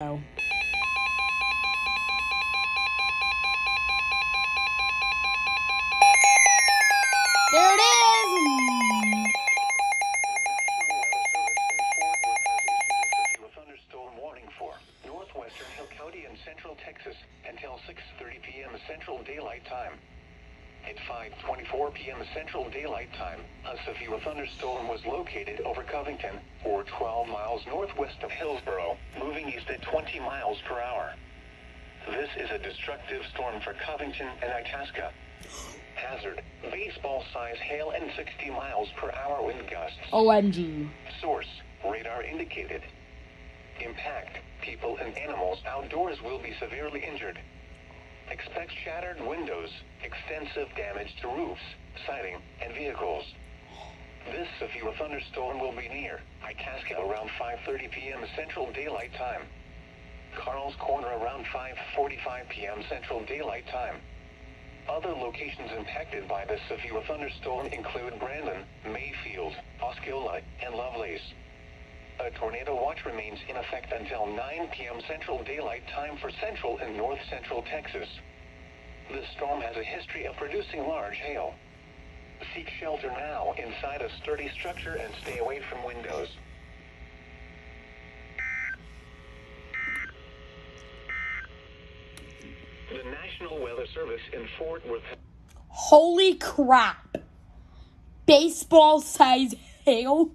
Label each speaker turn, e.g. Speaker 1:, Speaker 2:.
Speaker 1: There it is.
Speaker 2: Thunderstorm warning for northwestern Hill County and central Texas until 6:30 p.m. Central Daylight Time. At 5:24 p.m. Central Daylight Time, a severe thunderstorm was located over Covington, or 12 miles northwest of Hillsboro, 20 miles per hour. This is a destructive storm for Covington and Itasca. Hazard: baseball-sized hail and 60 miles per hour wind gusts.
Speaker 1: OMG.
Speaker 2: Source, radar indicated. Impact, people and animals outdoors will be severely injured. Expect shattered windows, extensive damage to roofs, siding, and vehicles. This severe thunderstorm will be near Itasca around 5.30 p.m. Central Daylight Time. Carl's Corner around 5.45 p.m. Central Daylight Time. Other locations impacted by this severe thunderstorm include Brandon, Mayfield, Osceola, and Lovelace. A tornado watch remains in effect until 9 p.m. Central Daylight Time for central and north central Texas. This storm has a history of producing large hail. Seek shelter now inside a sturdy structure and stay away from windows. National Weather Service in Fort Worth
Speaker 1: Holy crap. Baseball size hail